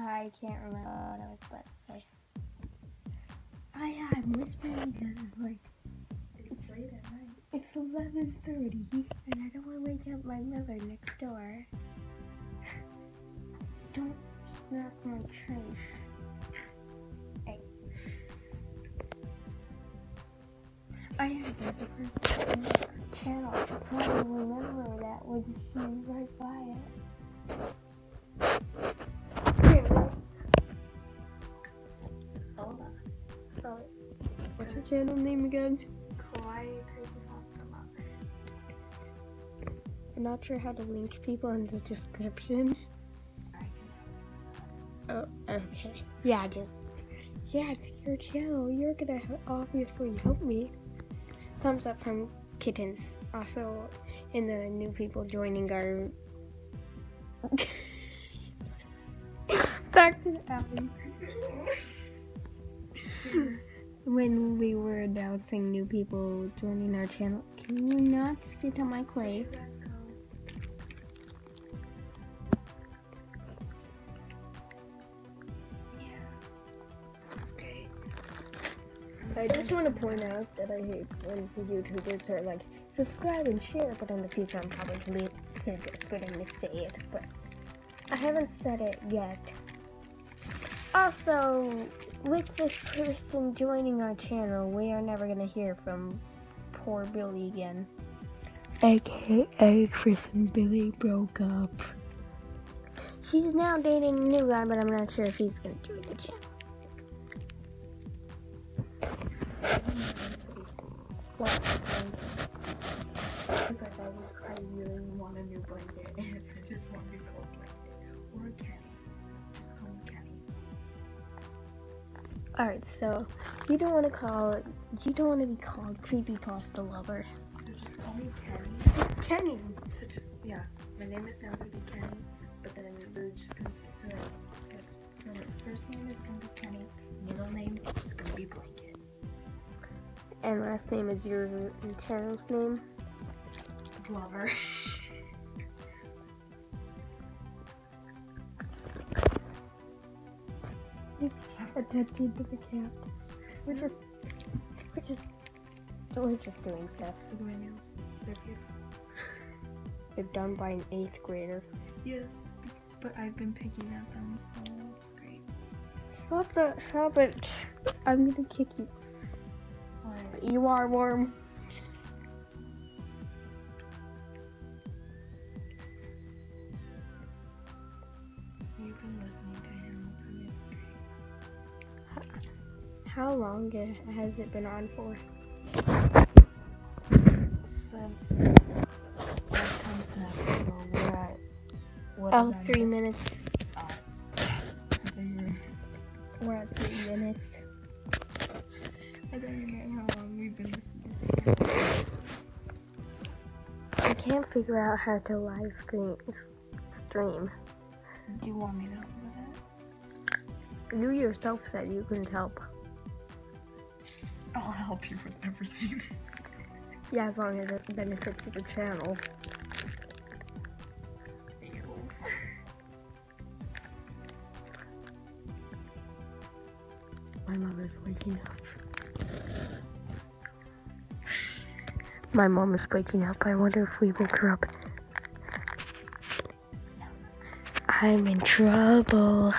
I can't remember what I was about to say. Oh, I I'm whispering because it's like It's late at night. it's eleven thirty and I don't want to wake up my mother next door. Don't smack my trash. Hey. I have there's a person on the channel. Probably remember that when she's right by it. Her channel name again? Kawaii Creepypasta Lover. I'm not sure how to link people in the description. Oh, okay. Yeah, just yeah, it's your channel. You're gonna obviously help me. Thumbs up from kittens. Also, in the new people joining our back to the alley. when we were announcing new people joining our channel, can you not sit on my clay? I just want to point out that I hate when YouTubers are like, subscribe and share, but in the future I'm probably going to say it, but I haven't said it yet. Also, with this person joining our channel, we are never going to hear from poor Billy again. AKA Kris and Billy broke up. She's now dating a new guy, but I'm not sure if he's going to join the channel. What? Because I, really want a new blanket and I just want a new Alright, so you don't want to call you don't want to be called creepy pasta lover. So just call me Kenny. Kenny. So just, yeah. My name is now going to be Kenny. But then we're just going to say, so it's, so first name is going to be Kenny. Middle name is going to be Blanket. And last name is your channel's name. Lover. Attention to the cat. We're just we're just we're just doing stuff. Look at my nails. They're beautiful. They're done by an eighth grader. Yes, but I've been picking at them, so it's great. Stop that habit. I'm gonna kick you. Why? You are warm. You've been listening How long uh, has it been on for? Since what comes next, so we're at what Oh, three minutes. Oh. You were- at three minutes. I don't know how long we've been listening I can't figure out how to live screen stream. Do you want me to help with that? You yourself said you couldn't help. I'll help you with everything. Yeah, as long as it benefits the channel. Eagles. My mother's waking up. My mom is waking up. I wonder if we woke her up. I'm in trouble.